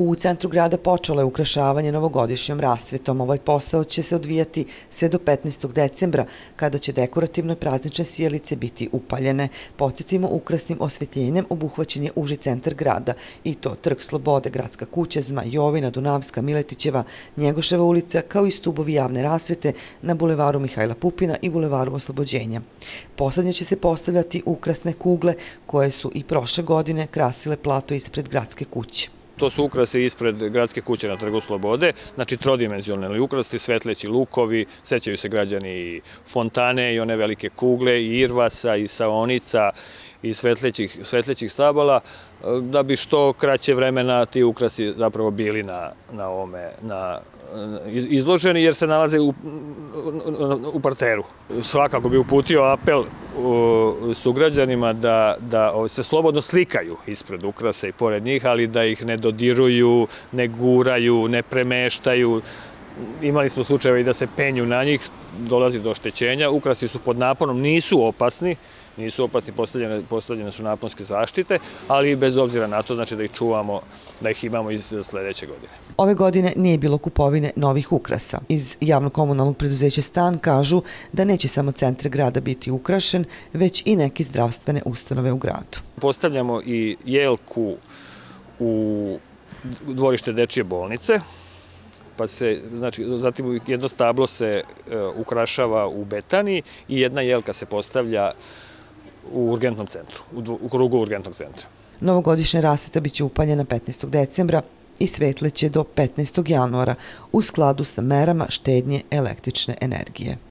U centru grada počelo je ukrašavanje novogodišnjom rasvetom. Ovaj posao će se odvijati sve do 15. decembra, kada će dekorativne praznične sjelice biti upaljene. Podsjetimo, ukrasnim osvetljenjem obuhvaćen je uži centar grada i to Trg Slobode, Gradska kuća, Zmajovina, Dunavska, Miletićeva, Njegoševa ulica, kao i stubovi javne rasvete na bulevaru Mihajla Pupina i bulevaru Oslobođenja. Poslednje će se postavljati ukrasne kugle koje su i prošle godine krasile plato ispred Gradske kuće. To su ukrasi ispred gradske kuće na Trgu Slobode, znači trodimenzionalni ukrasi, svetleći lukovi, sećaju se građani i fontane i one velike kugle, i irvasa, i saonica, i svetlećih, svetlećih stabala, e, da bi što kraće vremena ti ukrasi zapravo bili na, na, ome, na izloženi jer se nalaze u, u parteru. Svakako bi uputio apel sugrađanima da, da se slobodno slikaju ispred ukrasa i pored njih, ali da ih ne dodiruju, ne guraju, ne premeštaju. Imali smo slučajeve i da se penju na njih, dolazi do oštećenja. Ukrasi su pod naponom, nisu opasni, nisu opasni, postavljene, postavljene su naponske zaštite, ali bez obzira na to, znači da ih čuvamo, da ih imamo iz sledeće godine. Ove godine nije bilo kupovine novih ukrasa. Iz javno-komunalnog preduzeća Stan kažu da neće samo centar grada biti ukrašen, već i neke zdravstvene ustanove u gradu. Postavljamo i jelku u dvorište dečije bolnice, pa se, znači, zatim jedno stablo se e, ukrašava u betani i jedna jelka se postavlja u urgentnom centru, u krugu urgentnog centra. Novogodišnja rasveta biće upaljena 15. decembra i svetleće do 15. januara u skladu sa merama štednje električne energije.